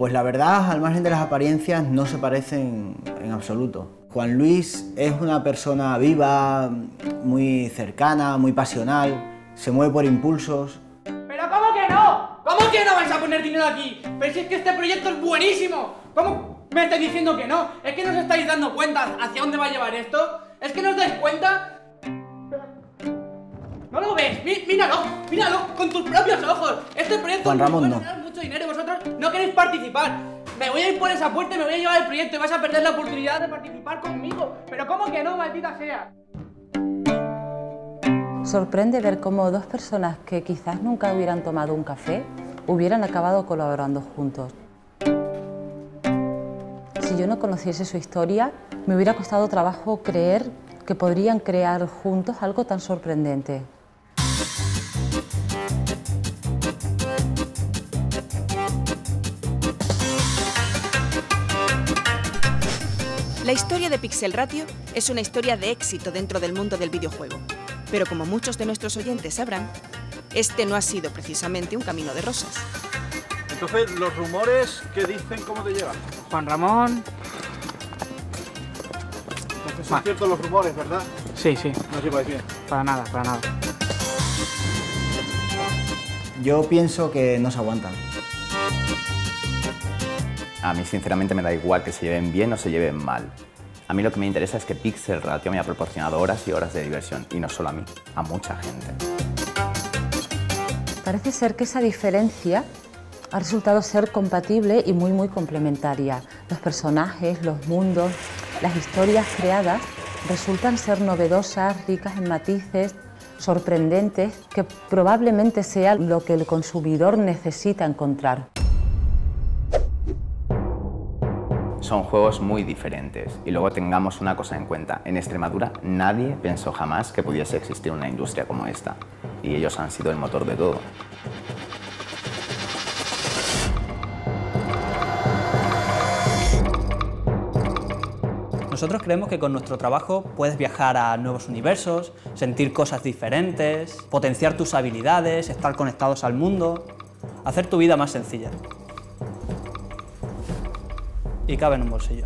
Pues la verdad, al margen de las apariencias, no se parecen en absoluto. Juan Luis es una persona viva, muy cercana, muy pasional, se mueve por impulsos. ¿Pero cómo que no? ¿Cómo que no vais a poner dinero aquí? Pero si es que este proyecto es buenísimo. ¿Cómo me estáis diciendo que no? ¿Es que no os estáis dando cuenta hacia dónde va a llevar esto? ¿Es que no os dais cuenta? ¿No lo ves? Mí- míralo, míralo con tus propios ojos. Este proyecto Juan Ramón, no. No queréis participar. Me voy a ir por esa puerta y me voy a llevar el proyecto y vas a perder la oportunidad de participar conmigo. Pero ¿cómo que no, maldita sea? Sorprende ver cómo dos personas que quizás nunca hubieran tomado un café hubieran acabado colaborando juntos. Si yo no conociese su historia, me hubiera costado trabajo creer que podrían crear juntos algo tan sorprendente. La historia de Pixel Ratio es una historia de éxito dentro del mundo del videojuego. Pero como muchos de nuestros oyentes sabrán, este no ha sido precisamente un camino de rosas. Entonces, los rumores que dicen cómo te llevan. Juan Ramón. Entonces son ciertos los rumores, ¿verdad? Sí, sí, No os lleváis bien. para nada, para nada. Yo pienso que no se aguantan. A mí sinceramente me da igual que se lleven bien o se lleven mal. A mí lo que me interesa es que Pixel Ratio me ha proporcionado horas y horas de diversión, y no solo a mí, a mucha gente. Parece ser que esa diferencia ha resultado ser compatible y muy muy complementaria. Los personajes, los mundos, las historias creadas resultan ser novedosas, ricas en matices, sorprendentes, que probablemente sea lo que el consumidor necesita encontrar. Son juegos muy diferentes. Y luego tengamos una cosa en cuenta. En Extremadura nadie pensó jamás que pudiese existir una industria como esta. Y ellos han sido el motor de todo. Nosotros creemos que con nuestro trabajo puedes viajar a nuevos universos, sentir cosas diferentes, potenciar tus habilidades, estar conectados al mundo, hacer tu vida más sencilla. Y cabe en un bolsillo.